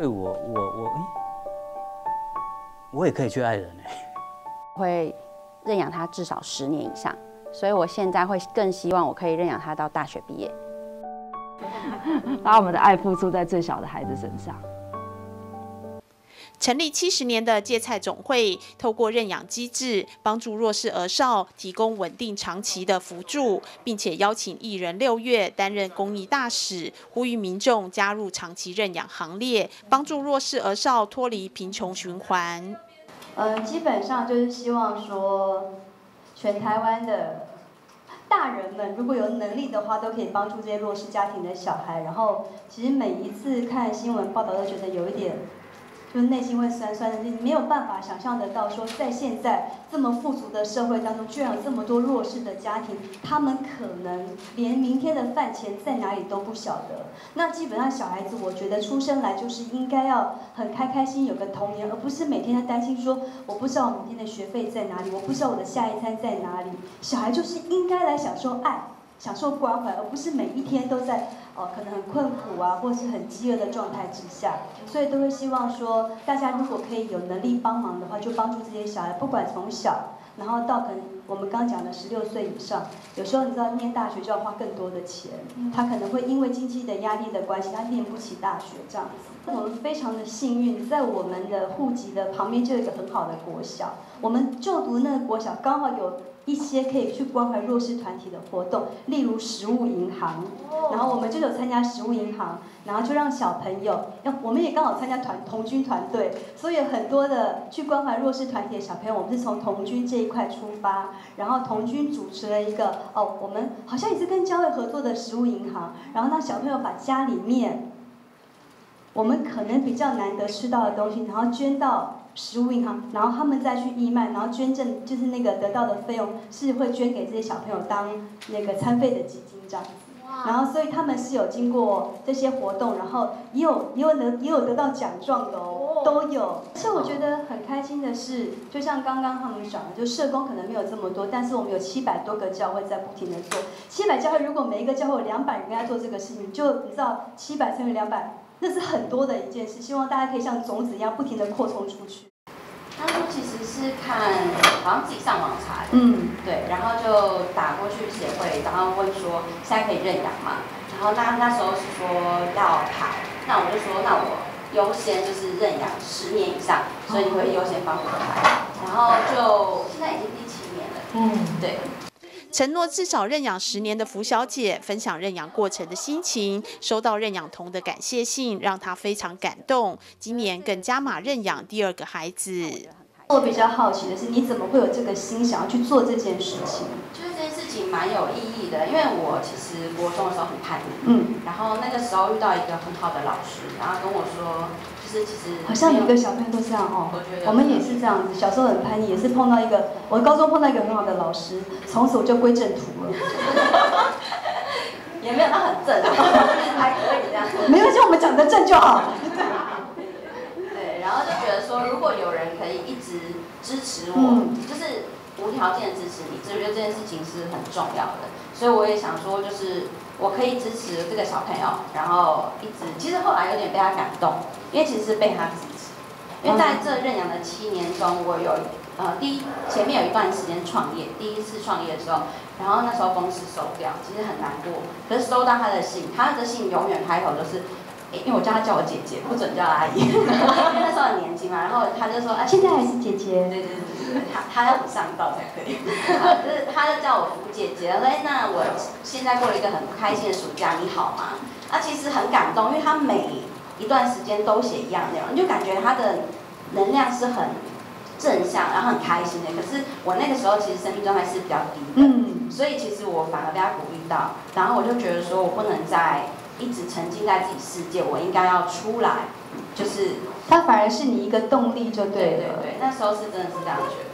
对我我我哎，我也可以去爱人哎。会认养他至少十年以上，所以我现在会更希望我可以认养他到大学毕业，把我们的爱付出在最小的孩子身上。成立七十年的芥菜总会，透过认养机制，帮助弱势儿少提供稳定长期的扶助，并且邀请艺人六月担任公益大使，呼吁民众加入长期认养行列，帮助弱势儿少脱离贫穷循环。呃，基本上就是希望说，全台湾的大人们如果有能力的话，都可以帮助这些弱势家庭的小孩。然后，其实每一次看新闻报道，都觉得有一点。就是内心会酸酸的，你没有办法想象得到，说在现在这么富足的社会当中，居然有这么多弱势的家庭，他们可能连明天的饭钱在哪里都不晓得。那基本上小孩子，我觉得出生来就是应该要很开开心，有个童年，而不是每天在担心说，我不知道明天的学费在哪里，我不知道我的下一餐在哪里。小孩就是应该来享受爱。享受关怀，而不是每一天都在哦，可能很困苦啊，或是很饥饿的状态之下，所以都会希望说，大家如果可以有能力帮忙的话，就帮助这些小孩，不管从小，然后到可能我们刚讲的十六岁以上，有时候你知道念大学就要花更多的钱，他可能会因为经济的压力的关系，他念不起大学这样子。我们非常的幸运，在我们的户籍的旁边就有一个很好的国小，我们就读那个国小刚好有。一些可以去关怀弱势团体的活动，例如食物银行，然后我们就有参加食物银行，然后就让小朋友，要我们也刚好参加团童军团队，所以很多的去关怀弱势团体的小朋友，我们是从童军这一块出发，然后童军主持了一个哦，我们好像也是跟教会合作的食物银行，然后让小朋友把家里面我们可能比较难得吃到的东西，然后捐到。食物银行，然后他们再去义卖，然后捐赠，就是那个得到的费用是会捐给这些小朋友当那个餐费的基金这样子。然后所以他们是有经过这些活动，然后也有也有得也有得到奖状的哦，都有。其实我觉得很开心的是，就像刚刚他们讲的，就社工可能没有这么多，但是我们有七百多个教会在不停的做。七百教会如果每一个教会有两百人在做这个事情，就你知道七百乘以两百。那是很多的一件事，希望大家可以像种子一样不停的扩充出去。当初其实是看，好像自己上网查的，嗯，对，然后就打过去协会，然后问说现在可以认养吗？然后那那时候是说要排，那我就说那我优先就是认养十年以上，所以你会优先帮我排，然后就现在已经第七年了，嗯，对。承诺至少认养十年的福小姐分享认养过程的心情，收到认养童的感谢信，让她非常感动。今年更加码认养第二个孩子。我比较好奇的是，你怎么会有这个心想要去做这件事情？就是这件事情蛮有意义的，因为我其实国中的时候很叛逆，嗯，然后那个时候遇到一个很好的老师，然后跟我说。好像每个小朋友都这样哦，我们也是这样子。小时候很叛逆，也是碰到一个，我高中碰到一个很好的老师，从此我就归正途了。也没有他很正，还可以这样。没关系，我们讲的正就好。对，然后就觉得说，如果有人可以一直支持我，就是无条件支持你，就觉得这件事情是很重要的。所以我也想说，就是我可以支持这个小朋友，然后一直，其实后来有点被他感动。因为其实是被他支持，因为在这认养的七年中，我有呃第一前面有一段时间创业，第一次创业的时候，然后那时候公司收掉，其实很难过。可是收到他的信，他的信永远开头都是，因为我叫她叫我姐姐，不准叫阿姨，因为那时候很年轻嘛。然后她就说，啊，现在还是姐姐。对对对对，他他要很上道才可以。就是他就叫我福姐姐，说，哎，那我现在过了一个很不开心的暑假，你好吗？啊，其实很感动，因为她每一段时间都写一样内容，你就感觉她的能量是很正向，然后很开心的。可是我那个时候其实生命状态是比较低的，嗯，所以其实我反而被她鼓励到，然后我就觉得说我不能再一直沉浸在自己世界，我应该要出来，就是他反而是你一个动力，就对对对对，那时候是真的是这样觉得。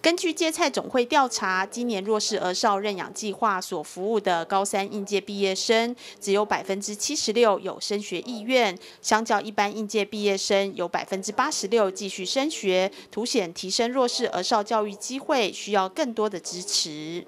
根据芥菜总会调查，今年弱势儿少认养计划所服务的高三应届毕业生，只有百分之七十六有升学意愿，相较一般应届毕业生有百分之八十六继续升学，凸显提升弱势儿少教育机会需要更多的支持。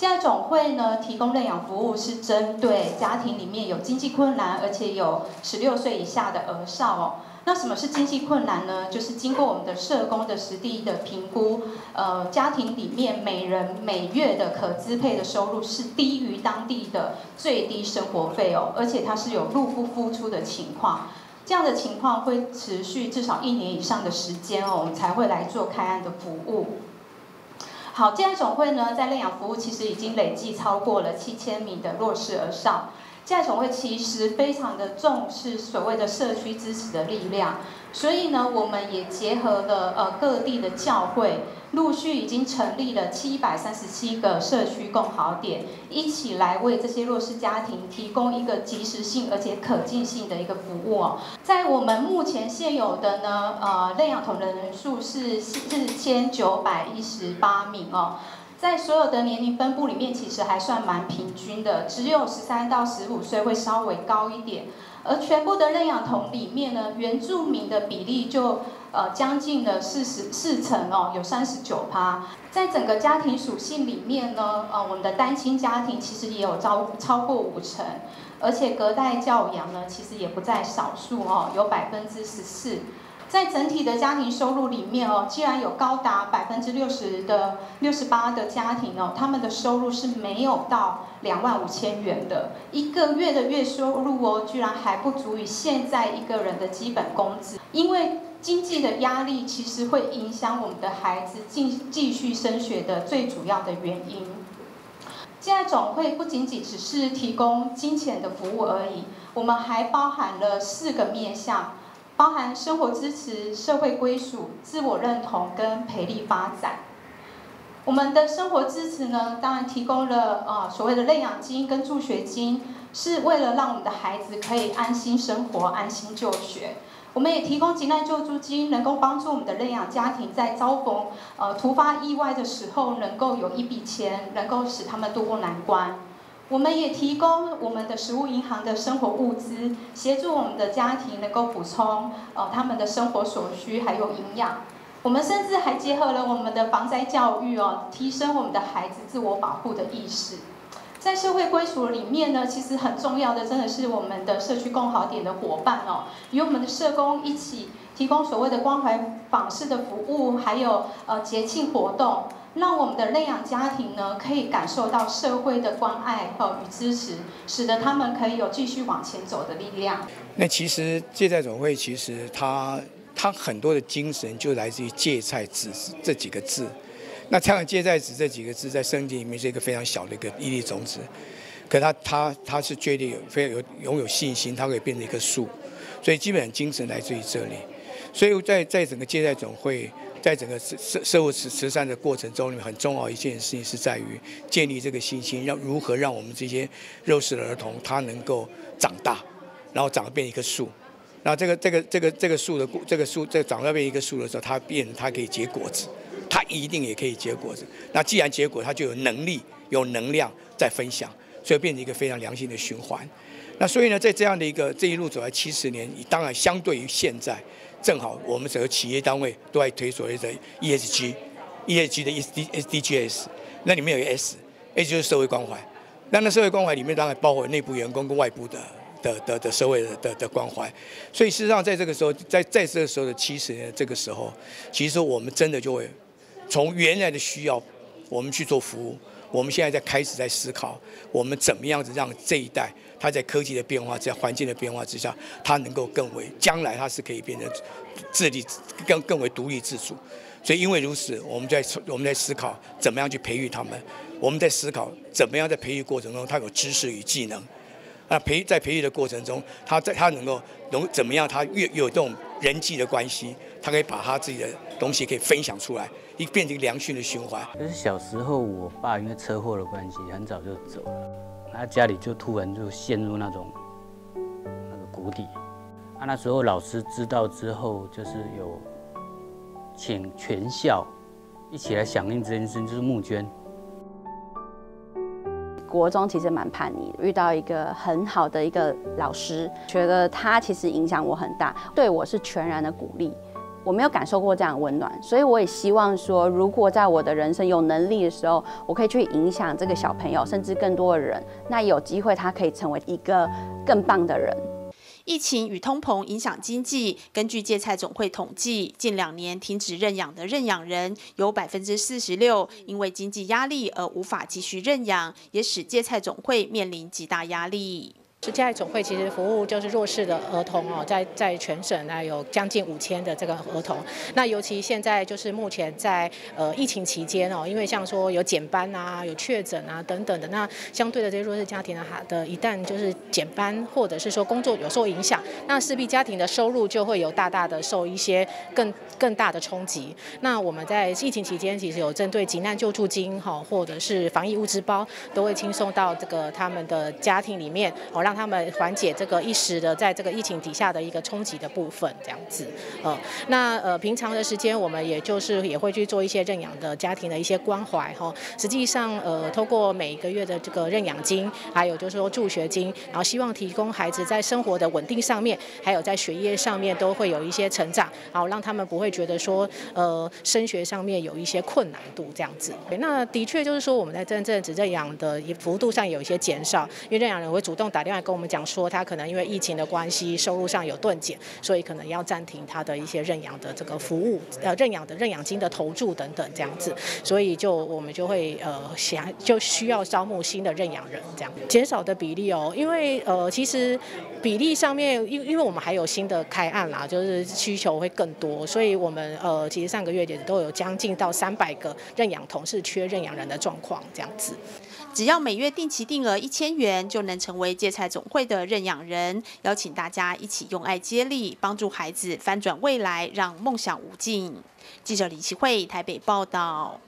家总会呢提供认养服务是针对家庭里面有经济困难，而且有十六岁以下的儿少哦。那什么是经济困难呢？就是经过我们的社工的实地的评估，呃，家庭里面每人每月的可支配的收入是低于当地的最低生活费哦，而且它是有入不敷出的情况。这样的情况会持续至少一年以上的时间哦，我们才会来做开案的服务。好，健爱总会呢，在认养服务其实已经累计超过了七千米的弱势而上。建爱总会其实非常的重视所谓的社区支持的力量，所以呢，我们也结合了呃各地的教会。陆续已经成立了七百三十七个社区共好点，一起来为这些弱势家庭提供一个及时性而且可进性的一个服务哦。在我们目前现有的呢，呃，认养同仁人数是四千九百一十八名哦。在所有的年龄分布里面，其实还算蛮平均的，只有十三到十五岁会稍微高一点。而全部的认养童里面呢，原住民的比例就呃将近了四十四成哦，有三十九趴。在整个家庭属性里面呢，呃，我们的单亲家庭其实也有超超过五成，而且隔代教养呢，其实也不在少数哦，有百分之十四。在整体的家庭收入里面哦，既然有高达百分之六十的六十八的家庭哦，他们的收入是没有到两万五千元的，一个月的月收入哦，居然还不足以现在一个人的基本工资。因为经济的压力其实会影响我们的孩子继继续升学的最主要的原因。现在总会不仅仅只是提供金钱的服务而已，我们还包含了四个面向。包含生活支持、社会归属、自我认同跟培力发展。我们的生活支持呢，当然提供了呃所谓的认养金跟助学金，是为了让我们的孩子可以安心生活、安心就学。我们也提供急难救助金，能够帮助我们的认养家庭在遭逢呃突发意外的时候，能够有一笔钱，能够使他们渡过难关。我们也提供我们的食物银行的生活物资，协助我们的家庭能够补充呃他们的生活所需，还有营养。我们甚至还结合了我们的防灾教育哦，提升我们的孩子自我保护的意识。在社会归属里面呢，其实很重要的真的是我们的社区共好点的伙伴哦，与我们的社工一起提供所谓的关怀访视的服务，还有呃节庆活动。让我们的内养家庭呢，可以感受到社会的关爱和与支持，使得他们可以有继续往前走的力量。那其实芥菜总会其实它它很多的精神就来自于芥菜籽这几个字。那这样芥菜籽这几个字在圣经里面是一个非常小的一个一粒种子，可它它它是决定有非常有拥有信心，它可以变成一棵树。所以基本上精神来自于这里。所以在在整个芥菜总会。在整个社社社会慈慈善的过程中，里面很重要一件事情是在于建立这个信心，让如何让我们这些弱势的儿童他能够长大，然后长变一棵树。那这个这个这个这个树的这个树在长到变一棵树的时候，它变它可以结果子，它一定也可以结果子。那既然结果，它就有能力有能量在分享，所以变成一个非常良性的循环。那所以呢，在这样的一个这一路走来七十年，当然相对于现在。正好我们整个企业单位都在推所谓的 ESG，ESG 的 S D S D G S，那里面有个 S，S 就是社会关怀。那那社会关怀里面当然包括内部员工跟外部的的的的社会的的关怀。所以事实上在这个时候，在在这个时候的七十年这个时候，其实我们真的就会从原来的需要，我们去做服务。我们现在在开始在思考，我们怎么样子让这一代他在科技的变化、在环境的变化之下，他能够更为将来他是可以变成自立、更更为独立自主。所以因为如此，我们在我们在思考怎么样去培育他们。我们在思考怎么样在培育过程中，他有知识与技能。那培在培育的过程中，他在他能够能怎么样？他越有这种人际的关系，他可以把他自己的东西可以分享出来。一变成良性的循环。就是小时候，我爸因为车祸的关系，很早就走了，他家里就突然就陷入那种那个谷底。啊，那时候老师知道之后，就是有请全校一起来响应这件事，就是募捐。国中其实蛮叛逆，遇到一个很好的一个老师，觉得他其实影响我很大，对我是全然的鼓励。我没有感受过这样的温暖，所以我也希望说，如果在我的人生有能力的时候，我可以去影响这个小朋友，甚至更多的人，那有机会他可以成为一个更棒的人。疫情与通膨影响经济。根据芥菜总会统计，近两年停止认养的认养人有百分之四十六因为经济压力而无法继续认养，也使芥菜总会面临极大压力。是家爱总会其实服务就是弱势的儿童哦，在在全省呢有将近五千的这个儿童。那尤其现在就是目前在呃疫情期间哦，因为像说有减班啊、有确诊啊等等的，那相对的这些弱势家庭呢，哈的一旦就是减班或者是说工作有受影响，那势必家庭的收入就会有大大的受一些更更大的冲击。那我们在疫情期间其实有针对急难救助金哈，或者是防疫物资包，都会轻送到这个他们的家庭里面哦，让让他们缓解这个一时的在这个疫情底下的一个冲击的部分，这样子，呃，那呃平常的时间我们也就是也会去做一些认养的家庭的一些关怀哈。实际上，呃，透过每一个月的这个认养金，还有就是说助学金，然后希望提供孩子在生活的稳定上面，还有在学业上面都会有一些成长，然后让他们不会觉得说呃升学上面有一些困难度这样子。那的确就是说我们在真正只认养的幅度上有一些减少，因为认养人会主动打电话。跟我们讲说，他可能因为疫情的关系，收入上有顿减，所以可能要暂停他的一些认养的这个服务，呃，认养的认养金的投注等等这样子，所以就我们就会呃想就需要招募新的认养人，这样减少的比例哦，因为呃其实比例上面，因因为我们还有新的开案啦，就是需求会更多，所以我们呃其实上个月也都有将近到三百个认养同事缺认养人的状况这样子。只要每月定期定额一千元，就能成为芥菜总会的认养人。邀请大家一起用爱接力，帮助孩子翻转未来，让梦想无尽。记者李奇慧台北报道。